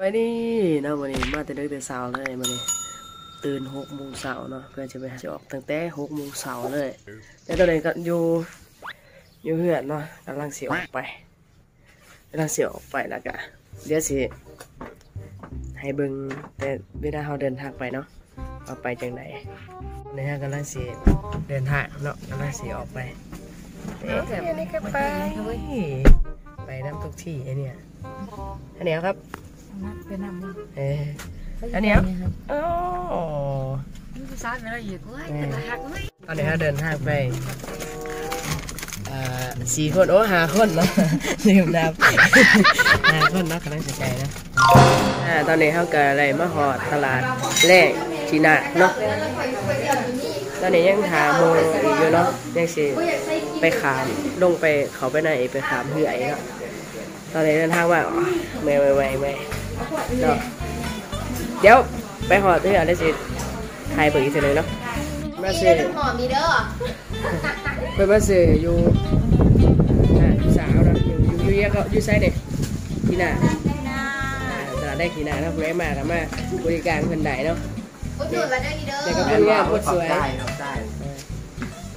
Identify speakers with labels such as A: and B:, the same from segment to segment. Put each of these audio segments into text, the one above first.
A: วันนี้เนาะวันนี้มาแต่เด็กแต่เช้าเลยวันนี้ตื่นหกโมงเช้าเนาะเพื่อจะไปหาจะออกตั้งแต่หกโมงเช้าเลยแล้วตอนนี้ก็อยู่อยู่เหือนเนาะกำลังเสียออกไปกำลังเสียออกไปแล้วก็เดี๋ยวสิให้เบิ่งแต่เวลาเราเดินทางไปเนาะว่าไปจังไหนในฮะกำลังสิเดินทางเนาะกำลังสิออกไปเอ๊ะอันนี้ก็ไปไปน้ำทุกที่ไอเนี่ยอันเนี้ยครับ
B: นักเป็นนำเลย
A: เอออันเนี้ย
B: ครับ
A: อ๋อ
B: นี่คือซาดไม่ละเอียดเว้ยแต่ละหักเว้ย
A: ตอนนี้เราเดินทางไปอ่าสี่คน โอ้หาคนเนาะลืมนับหาคนเนาะกำลังจะใจนะอ่าตอนนี้เขาก็อะไรมาหอดตลาดแรกทีนาเนาะตอนนี้ยังหาโมอีกอยู่เนาะยังสิไปขามลงไปเขาไปไหนไปขามเหื่อยเนาะตอนนี้เดินทางว่าอ๋อไม่ไม่ไม่ไม่ เนาะเดี๋ยวไปหอดเหื่อยได้สิไทยเปิดอีกทีหนึงเนาะมาสิ
C: หอมดีเด้อ
A: ไปมาซื้ออยู่อ่าสาวเนาะอยู่อยู่อยู่เยอะก็อยู่ไซเด็กที่น่ะอ่าตลาดได้กี่น่ะเนาะแวะมาแล้วมาบริการคนใดเนาะ
C: อุดหนุนมาด้วยดีเด้อ
A: แต่ก็คนงามคนสวย
D: ได้ครับได้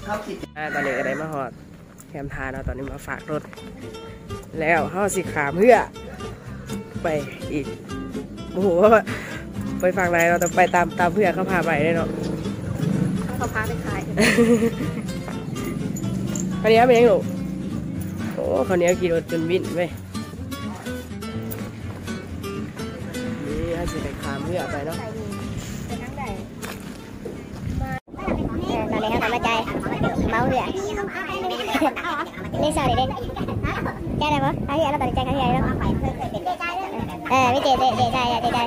D: เขาคิด
A: อ่าตอนนี้ก็ได้มาหอดแคมทานเนาะตอนนี้มาฝากรถ แล้วเขาสิขามเพื่อ ไปอีกโอ้โหว่าไปฟังไรเราแต่ไปตามตามเพื่อนเขาพาไปได้เนาะ
C: เขาพาไปขาย
A: คันนี้เป็นยังลูกโอ้คันนี้ขี่รถจนวิ่นไปนี่ให้สิไปขามเพื่อไปเนาะ
C: เป็นทั้งใด
E: ตอนนี้เขาทำมาใจเมาเรือ นี่สาวเด็กใจอะไรปะเขาเรียกเราตัดใจเขาเรียกเราเออไม่เจ๊เจ๊เจ๊ใจเจ๊ใจ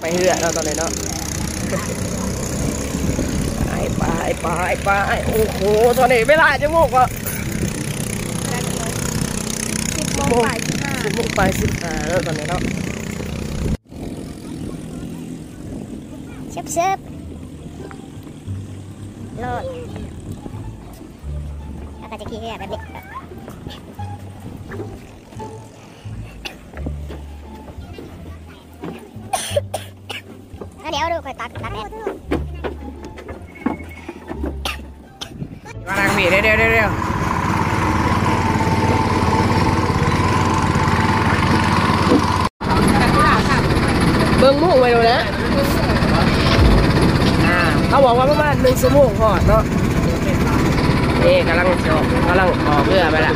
A: ไปเรือเราะตอนนี้เนาะไปไปไปไปโอ้โหตอนนี้เวลาจะโมกอะ
C: สิบโมงบ่ายสิบห้า
A: สิบโมงไปสิบห้าแล้วตอนนี้เนาะ
E: เชิบเชิบโลดแล้วก็ จะขี่เรือแบบนี้เดี๋ยวดูคอยตักตักแอน
A: กำลังมีเร็วเร็วเร็วเบิ้งมุ่งไปดูนะอ่าเขาบอกว่าประมาณหนึ่งชั่วโมงพอดเนาะ นี่กำลังจะออกกำลังออกเรือไปละ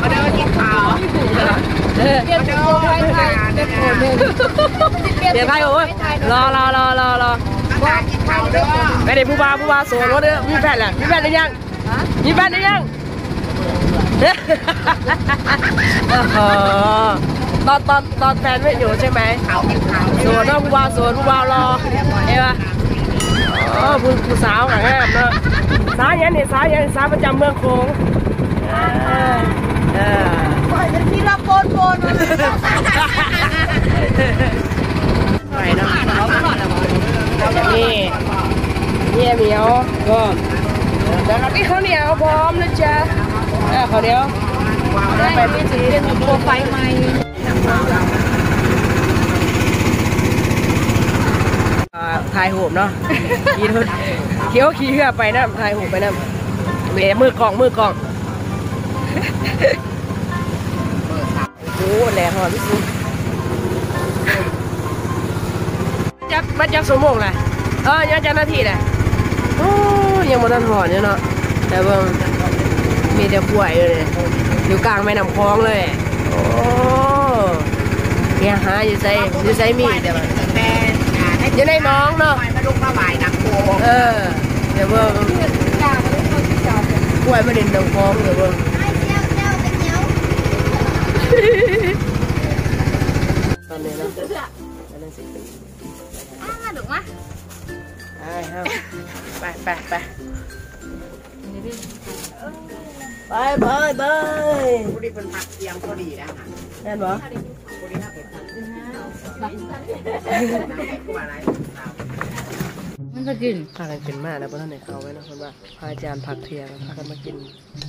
A: มาเดินกินข้าวเออ
C: เดี๋ยวจะโทรไปไทยเดี๋ยวโทรหนึ่ง
A: เดี๋ยวใครโอ้ยรอรอรอรอรอ
C: พากินข้าวเด้อ
A: ไม่ได้ผู้บ่าวผู้บ่าวโสดรถเด้อมีแฟนแหละมีแฟนหรือยังมีแฟนหรือยัง โอ้โห ตอนตอนตอนแฟนไม่อยู่ใช่ไหม
C: เขากินข้าว
A: โสดเนาะผู้บ่าวโสดผู้บ่าวรอเอ้ปะอ๋อผู้ผู้สาวกับแฮมเนาะสาวยันนี่สาวยันสาวประจำเมืองโขงเออเออ
C: ปล่อยเป็นที่รับโกนโกนมาเลย
A: ไปเนาะนี่นี่เหมียวก็เดี๋ยวเราที่ข้าวเหนียวพร้อมนะจ๊ะเออข้าวเหนียวได้ไปพี่จีน
C: โปรไฟล์ใหม่
A: อ่า ถ่ายหูปเนาะขี่รถเขียวขี่เรือไปนะถ่ายหูปไปนะเมมือกล่องมือกล่องโอ้แหลกหอพี่ซูจักมาจักสมมงแหละเออยังจักนาทีแหละโอ้ยังบ่ทันหอดอยู่เนาะแต่เบิ่งมีแต่ป่วยอยู่เลยอยู่กลางแม่น้ำคลองเลยโอ้ เนี่ยหาอยู่ใส่อยู่ใส่มีแต่ว่า
C: แม่ให้
A: อยู่ในหน้องเนาะ
C: มาลูกมาบ่ายนักโก
A: เออเดี๋ยวเบิ่งป่วยมาเด่นน้ำคลองเดี๋ยวเบิ่ง
E: เจ้าเจ้าเป็นเจ้า
A: ตอนนี้เนาะตอนนี้สิ
C: อ้าถูกไหม
A: ไปเฮาไปไปไปไปไปไป
D: พอดีเป็นผักเทียมพอดีนะ
A: แม่นบ่
C: มัน
B: จะกิน
A: พากันขึ้นมาแล้วบ่ทันได้เขาไว้นะเพิ่นว่าพาอาจารย์พักเที่ยงพากันมากิน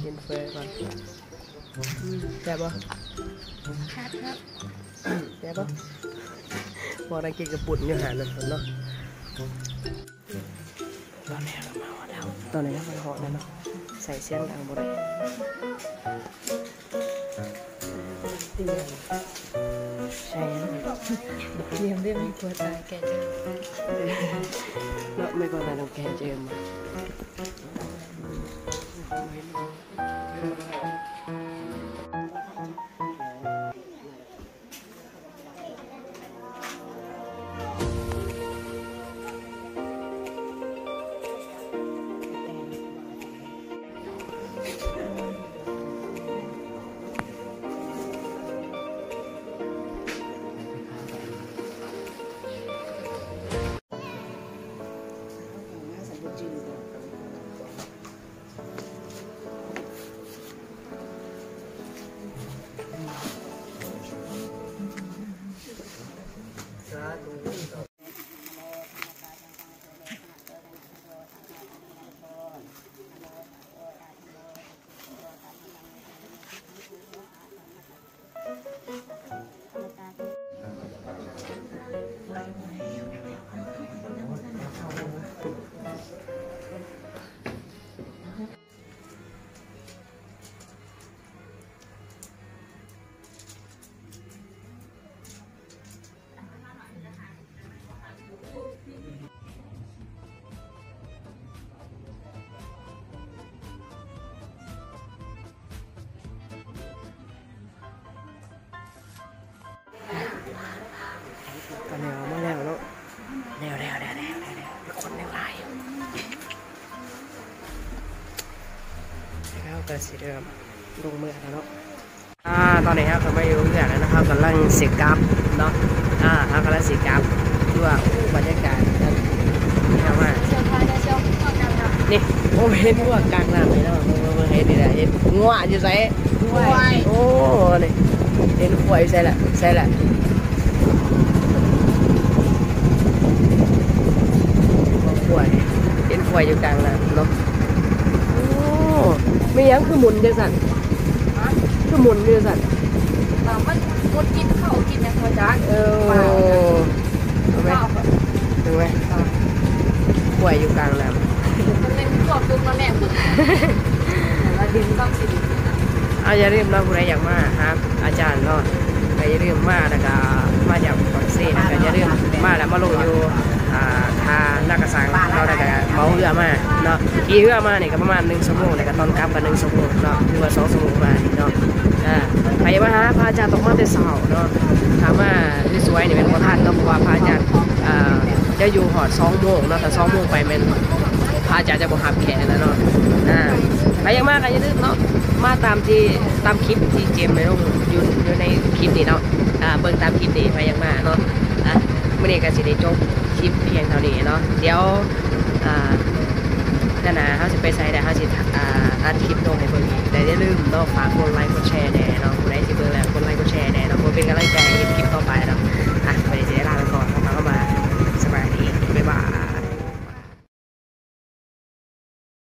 A: กินเฟอก่อนแซ่บบ่
B: ครับครับ
A: แซ่บบ่บ่ได้กินกับปุ่นอยู่หานั่นเพิ่นเนาะตอนนี้ก็มาฮอดแล้วตอนนี้ก็มาฮอดแล้วเนาะใส่เสียงดังบ่ได้เตียม ใช่เนาะ
B: เรียมเรียมมีกลัวตายแกจะ
A: เนาะไม่ก็ได้น้ำแกงเจมส์ ก็สิเริ่มลงมือแล้วเนาะอ่าตอนนี้ครับก็มาอยู่อย่างนั้นนะครับกำลังเสียกราฟเนาะอ่าครับกำลังเสียกราฟดูว่าอู้บรรยากาศนนี่ครับว่า
B: นี่
A: โอ้เห็นว่ากลางน้ำเลยเนาะเบิ่งเห็นนี่แหละเห็นงัวอยู่ใส่
C: ด้ว
A: โอ้นี่เห็นควายใส่ละใส่ละควายเห็นควายอยู่กลางน้ำเนาะ ไม่ยังคือหมุนจังสันคือหมุนจังสัน
B: แต่มันมดกินข้าวกินยังพอจัก
A: เออเอาไหม
B: ข้าว
A: ดูไหมควายอยู่กลางน้ำ
B: มันเป็นพวกดุมมาแม่คุณแล้วดินต้องสิ
A: อาอย่าลืมเราผู้ใดอยากมาครับ อาจารย์เนาะก็อย่าลืมมาแล้วก็มาจากฝรั่งเศสก็อย่าลืมมาแล้วมาลงอยู่อ่า ทานักกระสังเราได้ก็เมาเรือมาเนาะขี่เรือมาเนี่ยก็ประมาณหนึ่งชั่วโมงแล้วก็ตอนกลับก็หนึ่งชั่วโมงเนาะหรือว่าสองชั่วโมงมาเนาะอ่าไปมาหาพระอาจารย์ตกมาแต่เช้าเนาะถามว่าที่สวยเนี่ยเป็นพระท่านเนาะเพราะว่าพระอาจารย์อ่าจะอยู่หอดสองโมงเนาะแต่สองโมงไปมันพระอาจารย์จะบ่หับแขนแล้วเนาะอ่าไปยังมากก็อย่าลืมเนาะมาตามที่ตามคลิปที่เจมส์ไปลงอยู่อยู่ในคลิปนี้เนาะอ่าเบิ่งตามคลิปนี้ไปยังมาเนาะอะมื่อนี้ก็สิได้จบ ลิปเพียงเท่านี้เนาะเดี๋ยวอ่านานาเขาจะไปใส่แต่เขาจะอ่าอัดคลิปลงให้เบิ่งอีแต่อย่าลืมเนาะฝากกดไลค์กดแชร์แน่เนาะผู้ใดที่เบอร์แล้วกดไลค์กดแชร์แน่เนาะเพื่อเป็นกำลังใจให้คลิปต่อไปเนาะ